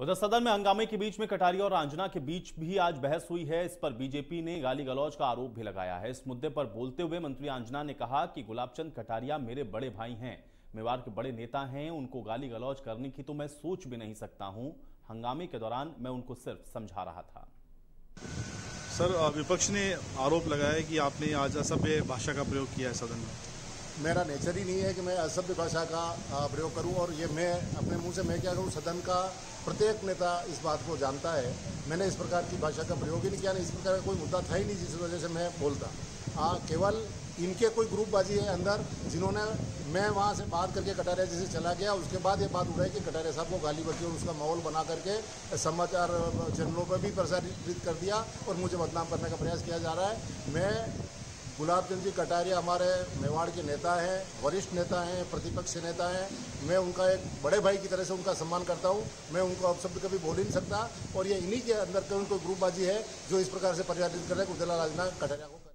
उधर सदन में हंगामे के बीच में कटारिया और अंजना के बीच भी आज बहस हुई है। इस पर बीजेपी ने गाली गलौज का आरोप भी लगाया है। इस मुद्दे पर बोलते हुए मंत्री अंजना ने कहा कि गुलाबचंद कटारिया मेरे बड़े भाई हैं, मेवाड़ के बड़े नेता हैं, उनको गाली गलौज करने की तो मैं सोच भी नहीं सकता हूँ। हंगामे के दौरान मैं उनको सिर्फ़ समझा रहा था। सर विपक्ष ने आरोप लगाया कि आपने आज असभ्य भाषा का प्रयोग किया है सदन में। मेरा नेचर ही नहीं है कि मैं असभ्य भाषा का प्रयोग करूँ और ये मैं अपने मुँह से मैं क्या करूँ? सदन का प्रत्येक नेता इस बात को जानता है। मैंने इस प्रकार की भाषा का प्रयोग ही नहीं किया नहीं इस प्रकार का कोई मुद्दा था ही नहीं जिस वजह से मैं बोलता। आ, केवल इनके कोई ग्रुपबाजी है अंदर जिन्होंने मैं वहाँ से बात करके कटारिया जी से चला गया उसके बाद ये बात उठाई कि कटारिया साहब को गाली बची और उसका माहौल बना करके समाचार चैनलों पर भी प्रसारित कर दिया और मुझे बदनाम करने का प्रयास किया जा रहा है। मैं गुलाब चंद जी कटारिया हमारे मेवाड़ के नेता हैं, वरिष्ठ नेता हैं, प्रतिपक्ष नेता हैं। मैं उनका एक बड़े भाई की तरह से उनका सम्मान करता हूँ। मैं उनको अब शब्द कभी बोल ही नहीं सकता। और ये इन्हीं के अंदर कोई ग्रुपबाजी है, जो इस प्रकार से परिवर्तित कर रहे हैं उदयला राजना कटारिया को